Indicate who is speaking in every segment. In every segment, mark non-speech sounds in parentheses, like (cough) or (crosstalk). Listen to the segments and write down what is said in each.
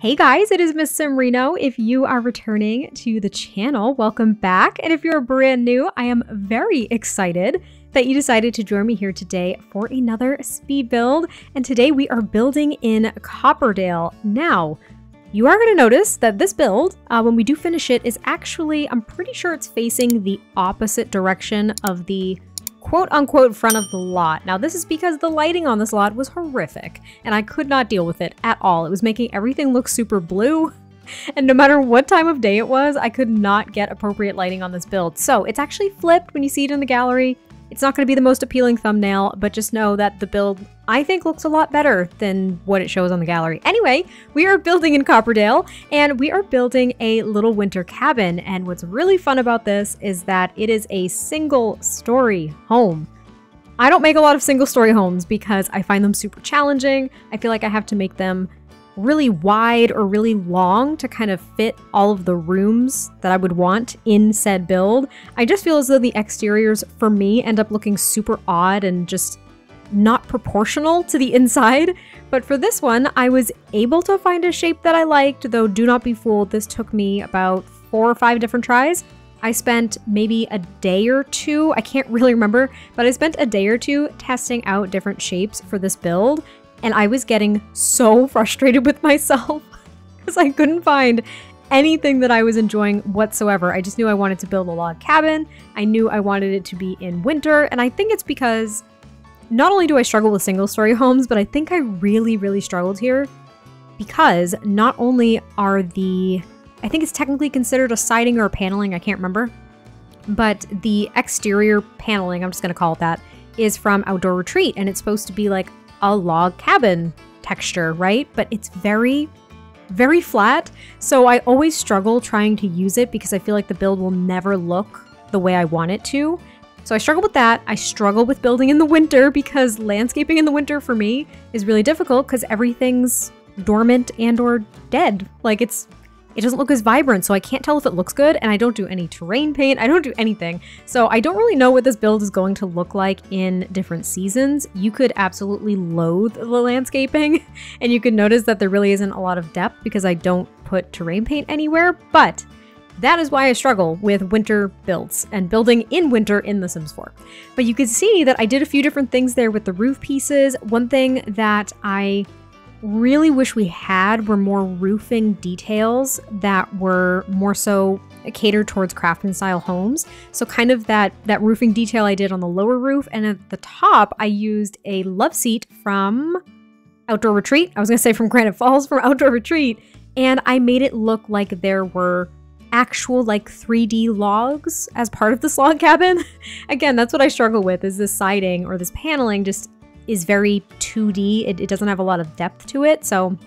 Speaker 1: Hey guys, it is Miss Simreno. If you are returning to the channel, welcome back. And if you're brand new, I am very excited that you decided to join me here today for another speed build. And today we are building in Copperdale. Now, you are going to notice that this build, uh, when we do finish it, is actually, I'm pretty sure it's facing the opposite direction of the quote unquote front of the lot. Now this is because the lighting on this lot was horrific and I could not deal with it at all. It was making everything look super blue (laughs) and no matter what time of day it was, I could not get appropriate lighting on this build. So it's actually flipped when you see it in the gallery. It's not going to be the most appealing thumbnail, but just know that the build, I think, looks a lot better than what it shows on the gallery. Anyway, we are building in Copperdale, and we are building a little winter cabin. And what's really fun about this is that it is a single story home. I don't make a lot of single story homes because I find them super challenging. I feel like I have to make them really wide or really long to kind of fit all of the rooms that I would want in said build. I just feel as though the exteriors for me end up looking super odd and just not proportional to the (laughs) inside. But for this one, I was able to find a shape that I liked, though do not be fooled, this took me about four or five different tries. I spent maybe a day or two, I can't (laughs) really remember, but I spent a day or two testing out different shapes for this build and I was getting so (laughs) frustrated with myself (laughs) because I couldn't find anything that I was enjoying whatsoever. I just knew I wanted to build a log cabin. I knew I wanted it to be in winter, and I think it's because not only do I struggle with single story homes, but I think I really, really struggled here because not only are the, I think it's technically considered a siding or a paneling, I can't remember, but the exterior paneling, I'm just going to call it that, is from Outdoor Retreat, and it's supposed to be like a log cabin texture, right? But it's very, very flat. So I always struggle trying to use it because I feel like the build will never look the way I want it to. So I struggle with that. I struggle with building in the winter because landscaping in the winter for me is really difficult because everything's dormant and or dead. Like it's it doesn't look as vibrant, so I can't tell if it looks good, and I don't do any terrain paint, I don't do anything. So I don't really know what this build is going to look like in different seasons. You could absolutely loathe the landscaping, (laughs) and you could notice that there really isn't a lot of depth because I don't put terrain paint anywhere, but that is why I struggle with winter builds and building in winter in The Sims 4. But you can see that I did a few different things there with the roof pieces. One thing that I really wish we had were more roofing details that were more so catered towards craftsman style homes. So kind of that that roofing detail I did on the lower roof and at the top I used a love seat from Outdoor Retreat. I was going to say from Granite Falls from Outdoor Retreat and I made it look like there were actual like 3D logs as part of this log cabin. (laughs) Again, that's what I struggle with is this siding or this paneling just is very 2D. It, it doesn't have a lot of depth to it. So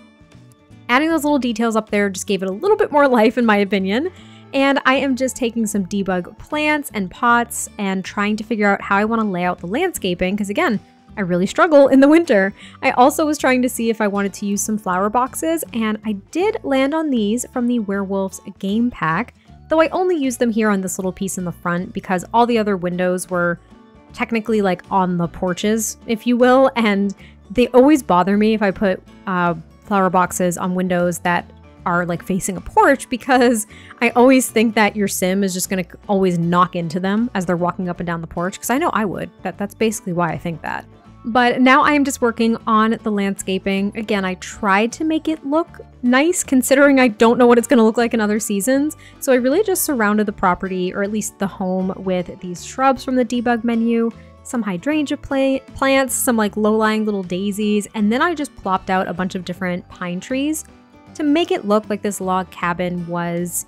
Speaker 1: adding those little details up there just gave it a little bit more (laughs) life in my opinion. And I am just taking some debug plants and pots and trying to figure out how I want to lay out the landscaping because again, I really struggle in the winter. I also was trying to see if I wanted to use some flower boxes and I did land on these from the Werewolves game pack, though I only used them here on this little piece in the front because all the other windows were technically like on the porches, if you will, and they always bother me if I put uh, flower boxes on windows that are like facing a porch because I always think that your sim is just going to always knock into them as they're walking up and down the porch because I know I would. That that's basically why I think that. But now I am just working on the landscaping. Again, I tried to make it look nice considering I don't know what it's going to look like in other seasons. So I really just surrounded the property, or at least the home, with these shrubs from the debug menu, some hydrangea plants, some like low-lying little daisies, and then I just plopped out a bunch of different pine trees to make it look like this log cabin was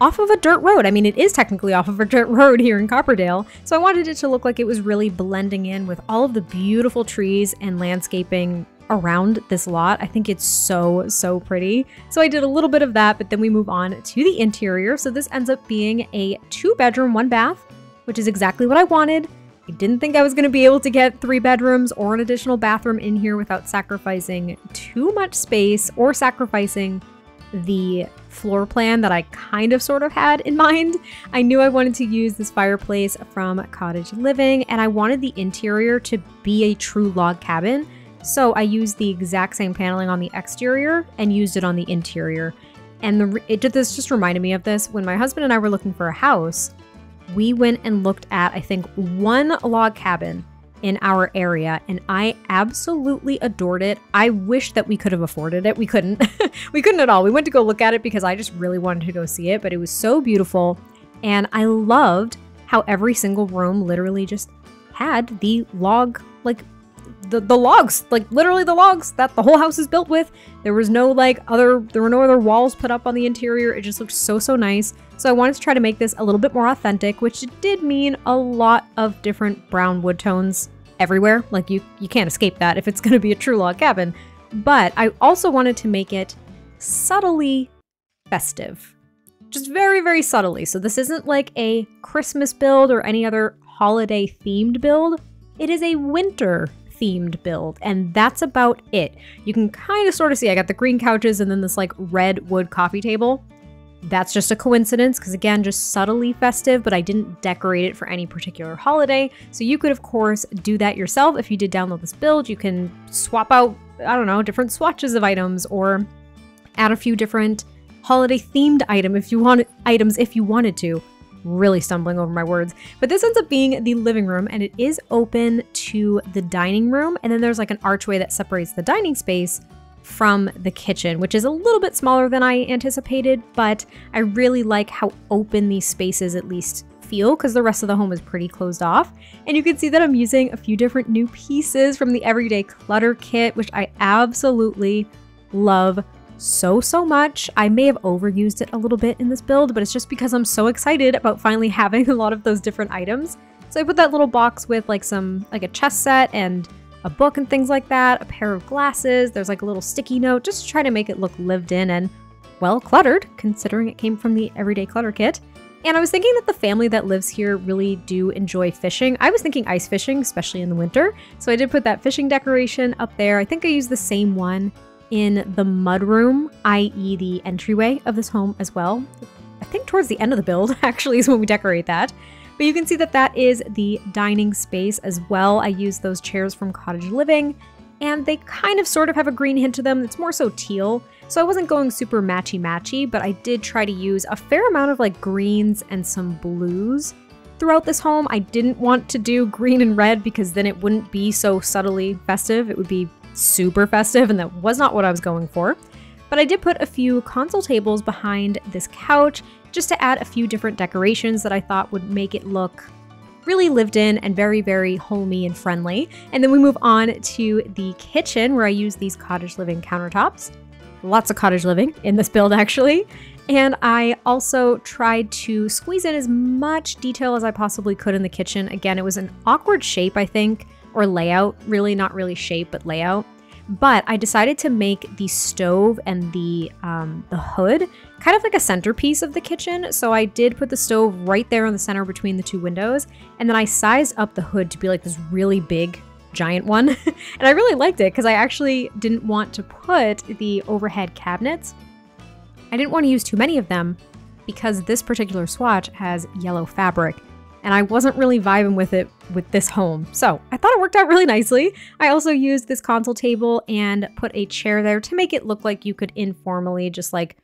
Speaker 1: off of a dirt road. I mean, it is technically off of a dirt road here in Copperdale, so I wanted it to look like it was really blending in with all of the beautiful trees and landscaping around this lot. I think it's so, so pretty. So I did a little bit of that, but then we move on to the interior. So this ends up being a two bedroom, one bath, which is exactly what I wanted. I didn't think I was going to be able to get three bedrooms or an additional bathroom in here without sacrificing too much space or sacrificing the floor plan that I kind of sort of had in (laughs) mind. I knew I wanted to use this fireplace from Cottage Living and I wanted the interior to be a true log cabin. So I used the exact same paneling on the exterior and used it on the interior. And the, it did this just reminded me of this when my husband and I were looking for a house. We went and looked at I think one log cabin in our area and I absolutely adored it. I wish that we could have afforded it. We couldn't. (laughs) we couldn't at all. We went to go look at it because I just really wanted to go see it, but it was so beautiful and I loved how every single room literally just had the log like the, the logs, like literally the logs that the whole house is built with. There was no like other, there were no other walls put up on the interior. It just looked so, so nice. So I wanted to try to make this a little bit more authentic, which did mean a lot of different brown wood tones everywhere. Like you, you can't escape that if it's (laughs) going to be a true log cabin. But I also wanted to make it subtly festive. Just very, very subtly. So this isn't like a Christmas build or any other holiday themed build. It is a winter themed build, and that's about it. You can kind of sort of see I got the green couches and then this like red wood coffee table. That's just a coincidence because, again, just subtly festive, but I didn't decorate it for any particular holiday. So you could, of course, do that yourself. If you did download this build, you can swap out, I don't know, different swatches of items or add a few different holiday themed item if you want items if you wanted to really stumbling over my words. But this ends up being the living room and it is open to the dining room. And then there's like an archway that separates the dining space from the kitchen, which is a little bit smaller than I anticipated, but I really like how open these spaces at least feel because the rest of the home is pretty closed off. And you can see that I'm using a few different new pieces from the Everyday Clutter Kit, which I absolutely love so, so much. I may have overused it a little bit in this build, but it's just because I'm so excited about finally (laughs) having a lot of those different items. So I put that little box with like some, like a chess set and a book and things like that, a pair of glasses, there's like a little sticky note, just to try to make it look lived in and well cluttered, considering it came from the Everyday Clutter Kit. And I was thinking that the family that lives here really do enjoy fishing. I was thinking ice fishing, especially in the winter. So I did put that fishing decoration up there. I think I used the same one in the mudroom, i.e. the entryway of this home as well. I think towards the end of the build (laughs) actually is when we decorate that. But you can see that that is the dining space as well. I used those chairs from Cottage Living and they kind of sort of have a green hint to them. It's more so teal. So I wasn't going super matchy matchy, but I did try to use a fair amount of like greens and some blues throughout this home. I didn't want to do green and red because then it wouldn't be so subtly festive. It would be super festive, and that was not what I was going for. But I did put a few console tables behind this couch just to add a few different decorations that I thought would make it look really lived in and very, very homey and friendly. And then we move on to the kitchen where I use these cottage living countertops. Lots of cottage living in this build, actually. And I also tried to squeeze in as much detail as I possibly could in the kitchen. Again, it was an awkward shape, I think, or layout, really not really shape, but layout. But I decided to make the stove and the um, the hood kind of like a centerpiece of the kitchen. So I did put the stove right there in the center between the two windows, and then I sized up the hood to be like this really big giant one. (laughs) and I really liked it because I actually didn't want to put the overhead cabinets. I didn't want to use too many of them because this particular swatch has yellow fabric and I wasn't really vibing with it with this home. So I thought it worked out really nicely. I also used this console table and put a chair there to make it look like you could informally just like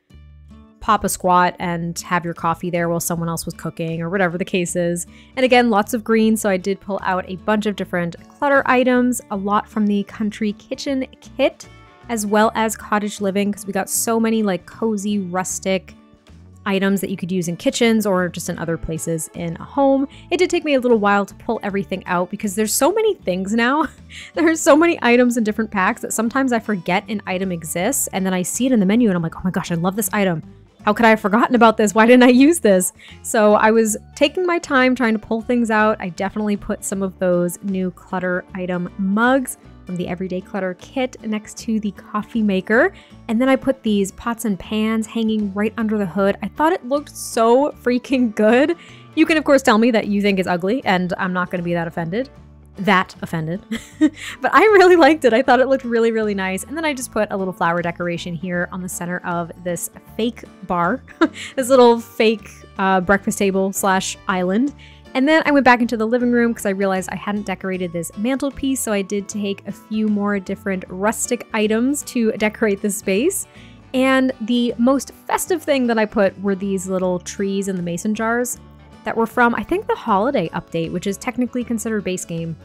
Speaker 1: pop a squat and have your coffee there while someone else was cooking or whatever the case is. And again, lots of green, so I did pull out a bunch of different clutter items, a lot from the country kitchen kit, as well as cottage living, because we got so many like cozy, rustic, items that you could use in kitchens or just in other places in a home. It did take me a little while to pull everything out because there's so many things now. (laughs) there's so many items in different packs that sometimes I forget an item exists and then I see it in the menu and I'm like, oh my gosh, I love this item. How could I have forgotten about this? Why didn't I use this? So I was taking my time trying to pull things out. I definitely put some of those new clutter item mugs from the Everyday Clutter kit next to the coffee maker. And then I put these pots and pans hanging right under the hood. I thought it looked so freaking good. You can, of course, tell me that you think it's ugly, and I'm not going to be that offended. That offended. (laughs) but I really liked it. I thought it looked really, really nice. And then I just put a little flower decoration here on the center of this fake bar, (laughs) this little fake uh, breakfast table slash island. And then I went back into the living room because I realized I hadn't decorated this mantelpiece, so I did take a few more different rustic items to decorate the space. And the most festive thing that I put were these little trees in the mason jars that were from, I think, the holiday update, which is technically considered base game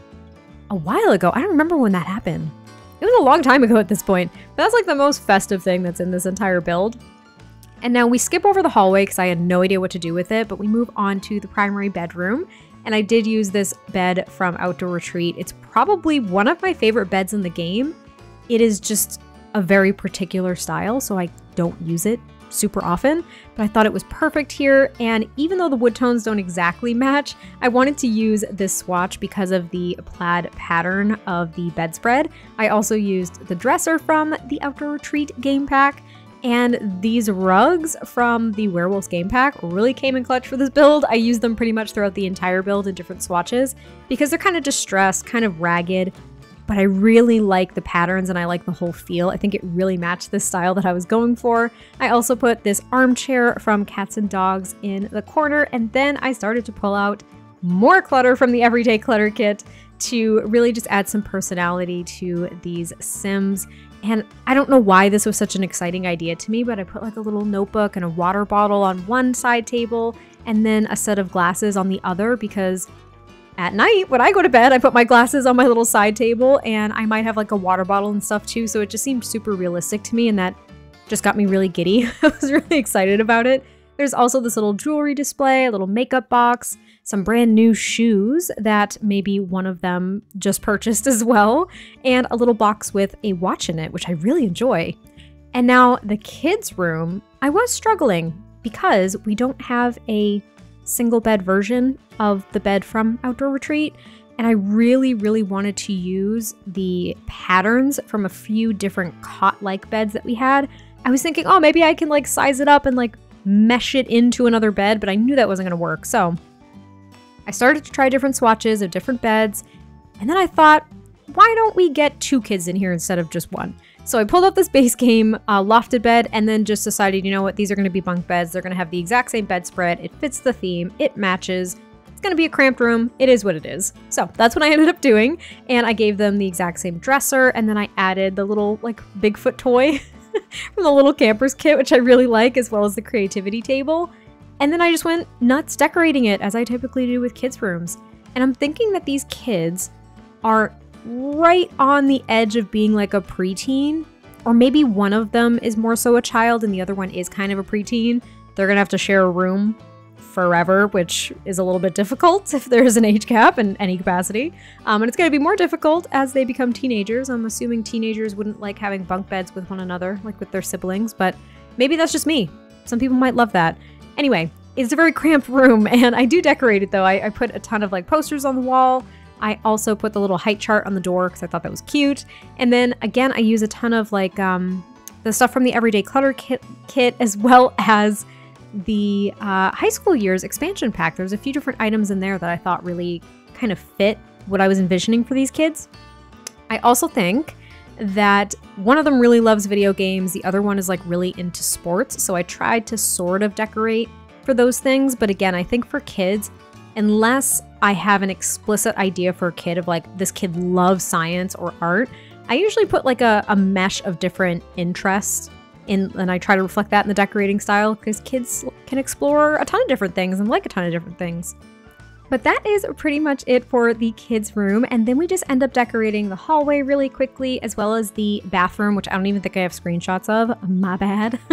Speaker 1: a while ago. I don't remember when that happened. It was a long time ago at this point, but that's like the most festive thing that's in this entire build. And now we skip over the hallway because I had no idea what to do with it, but we move on to the primary bedroom. And I did use this bed from Outdoor Retreat. It's probably one of my favorite beds in the game. It is just a very particular style, so I don't use it super often, but I thought it was perfect here. And even though the wood tones don't exactly match, I wanted to use this swatch because of the plaid pattern of the bedspread. I also used the dresser from the Outdoor Retreat game pack. And these rugs from the Werewolves game pack really came in clutch for this build. I used them pretty much throughout the entire build in different swatches because they're kind of distressed, kind of ragged, but I really like the patterns and I like the whole feel. I think it really matched the style that I was going for. I also put this armchair from Cats and Dogs in the corner, and then I started to pull out more clutter from the Everyday Clutter Kit to really just add some personality to these Sims. And I don't know why this was such an exciting idea to me, but I put like a little notebook and a water bottle on one side table and then a set of glasses on the other because at night when I go to bed, I put my glasses on my little side table and I might have like a water bottle and stuff too. So it just seemed super realistic to me and that just got me really giddy. (laughs) I was really excited about it. There's also this little jewelry display, a little makeup box, some brand new shoes that maybe one of them just purchased (laughs) as well, and a little box with a watch in it, which I really enjoy. And now the kids' room, I was struggling because we don't have a single bed version of the bed from Outdoor Retreat. And I really, really wanted to use the patterns from a few different cot-like beds that we had. I was thinking, oh, maybe I can like size it up and like mesh it into another bed, but I knew that wasn't going to work. So I started to try different swatches of different beds. And then I thought, why don't we get two kids in here instead of just one? So I pulled up this base game uh, lofted bed and then just decided, you know what, these are going to be bunk beds. They're going to have the exact same bedspread. It fits the theme. It matches. It's going to be a cramped room. It is what it is. So that's what I (laughs) ended up doing. And I gave them the exact same dresser. And then I added the little like Bigfoot toy (laughs) from the little campers kit, which I really like, as well as the creativity table. And then I just went nuts decorating it as I typically do with kids' rooms. And I'm thinking that these kids are right on the edge of being like a preteen, or maybe one of them is more so a child and the other one is kind of a preteen. They're gonna have to share a room forever, which is a little bit difficult (laughs) if there's an age gap in any capacity. Um, and it's to be more difficult as they become teenagers. I'm assuming teenagers wouldn't like having bunk beds with one another, like with their siblings, but maybe that's just me. Some people might love that. Anyway, it's a very cramped room, (laughs) and I do decorate it though. I, I put a ton of like posters on the wall. I also put the little height chart on the door because I thought that was cute. And then again, I use a ton of like um, the stuff from the Everyday Clutter kit, kit as (laughs) well as the uh, high school years expansion pack. There's a few different items in there that I thought really kind of fit what I was envisioning for these kids. I also think that one of them really loves video games, the other one is like really into sports. So I tried to sort of decorate for those things. But again, I think for kids, unless I have an explicit idea for a kid of like this kid loves science or art, I usually put like a, a mesh of different interests in and I try to reflect that in the decorating style because kids can explore a ton of different things and like a ton of different things. But that is pretty much it for the kids' room. And then we just end up decorating the hallway really quickly, as well as the bathroom, which I don't even think I have screenshots of. My bad. (laughs)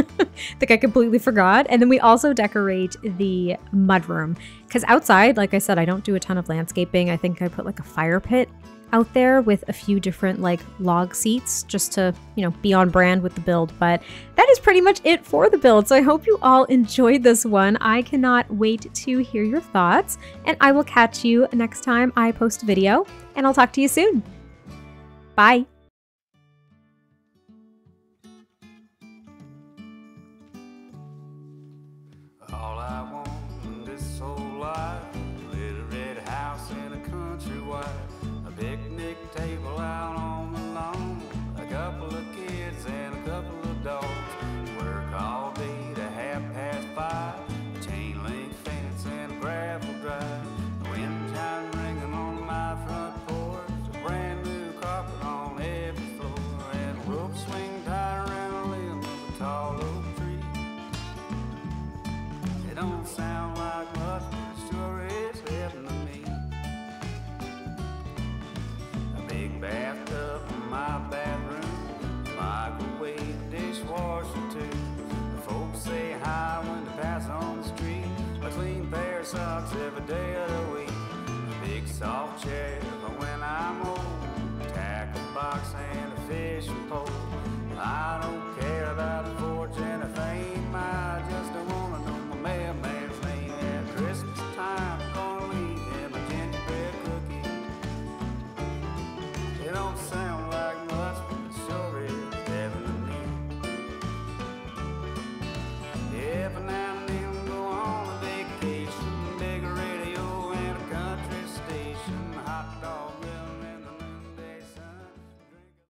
Speaker 1: Think I completely forgot. And then we also decorate the mudroom. Because outside, like I said, I don't do a ton of landscaping. I think I put like a fire pit out there with a few different like log seats just to, you know, be on brand with the build. But that is pretty much it for the build. So I hope you all enjoyed this one. I cannot wait to hear your thoughts and I will catch you next time I post a video and I'll talk to you soon. Bye.
Speaker 2: vejo tão